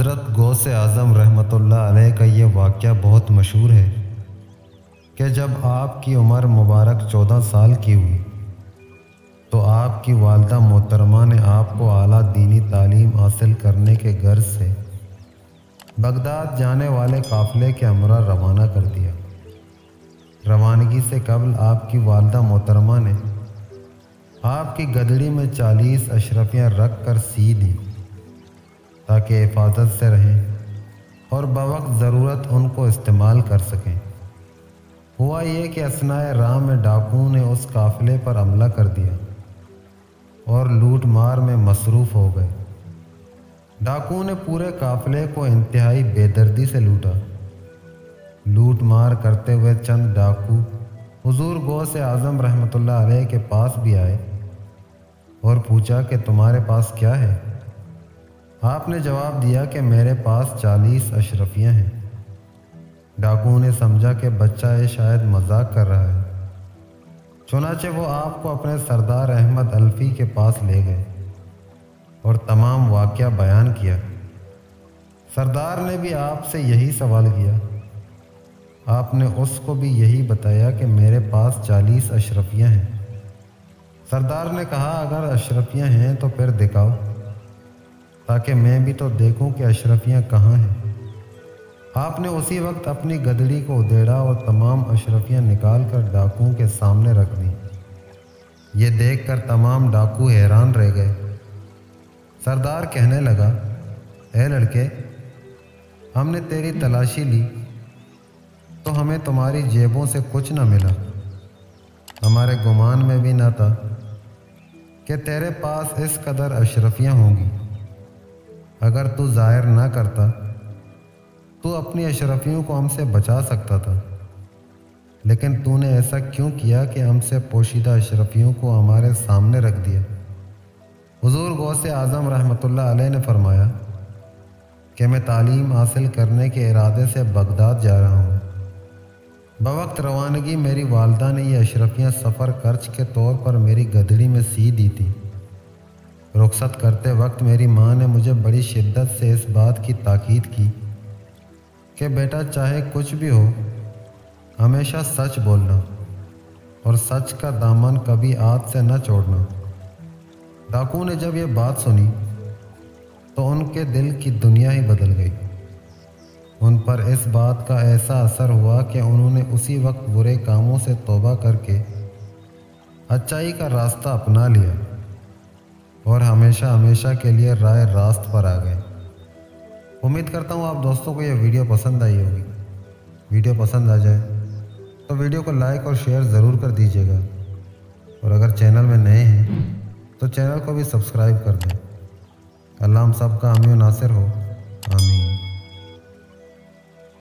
हज़रत गौस आज़म अलैह का ये वाक़ बहुत मशहूर है कि जब आपकी उम्र मुबारक चौदह साल की हुई तो आपकी वालदा मोहतरमा ने आपको आला दीनी तालीम हासिल करने के गर्ज से बगदाद जाने वाले काफ़िले के हमरा रवाना कर दिया। रवानगी से कबल आपकी वालदा मोहतरमा ने आपकी गदड़ी में चालीस अशरफियाँ रख कर सी दी। ताकि हिफाजत से रहें और बवक्त ज़रूरत उनको इस्तेमाल कर सकें। हुआ ये कि असनाए राह में डाकुओं ने उस काफ़िले पर हमला कर दिया और लूट मार में मसरूफ़ हो गए। डाकुओं ने पूरे काफ़िले को इंतहाई बेदर्दी से लूटा। लूट मार करते हुए चंद डाकू हुजूर गौ से आज़म रहमतुल्लाह अलैह के पास भी आए और पूछा कि तुम्हारे पास क्या है? आपने जवाब दिया कि मेरे पास चालीस अशरफियाँ हैं। डाकुओं ने समझा कि बच्चा ये शायद मज़ाक कर रहा है। चुनाचे वो आपको अपने सरदार अहमद अल्फ़ी के पास ले गए और तमाम वाक़ बयान किया। सरदार ने भी आपसे यही सवाल किया। आपने उसको भी यही बताया कि मेरे पास चालीस अशरफियाँ हैं। सरदार ने कहा, अगर अशरफियाँ हैं तो फिर दिखाओ। ताकि मैं भी तो देखूँ कि अशरफियाँ कहाँ हैं। आपने उसी वक्त अपनी गदड़ी को उधेड़ा और तमाम अशरफियाँ निकाल कर डाकुओं के सामने रख दी। ये देख कर तमाम डाकू हैरान रह गए। सरदार कहने लगा, ए लड़के, हमने तेरी तलाशी ली तो हमें तुम्हारी जेबों से कुछ ना मिला। हमारे गुमान में भी ना था कि तेरे पास इस कदर अशरफियाँ होंगी। अगर तू ज़ाहिर ना करता तो अपनी अशरफियों को हमसे बचा सकता था। लेकिन तूने ऐसा क्यों किया कि हमसे पोशीदा अशरफियों को हमारे सामने रख दिया? हुजूर गौस आज़म रहमतुल्लाह अलैह ने फरमाया कि मैं तालीम हासिल करने के इरादे से बगदाद जा रहा हूँ। बवक्त रवानगी मेरी वालदा ने यह अशरफियाँ सफ़र कर्ज के तौर पर मेरी गदड़ी में सी दी थी। रुखसत करते वक्त मेरी माँ ने मुझे बड़ी शिद्दत से इस बात की ताकीद की कि बेटा, चाहे कुछ भी हो, हमेशा सच बोलना और सच का दामन कभी हाथ से न छोड़ना। डाकू ने जब ये बात सुनी तो उनके दिल की दुनिया ही बदल गई। उन पर इस बात का ऐसा असर हुआ कि उन्होंने उसी वक्त बुरे कामों से तोबा करके अच्छाई का रास्ता अपना लिया। और हमेशा हमेशा के लिए राय रास्त पर आ गए। उम्मीद करता हूँ आप दोस्तों को यह वीडियो पसंद आई होगी। वीडियो पसंद आ जाए तो वीडियो को लाइक और शेयर ज़रूर कर दीजिएगा। और अगर चैनल में नए हैं तो चैनल को भी सब्सक्राइब कर दें। अल्लाह हम सब का आमिर नासिर हो। आमीन।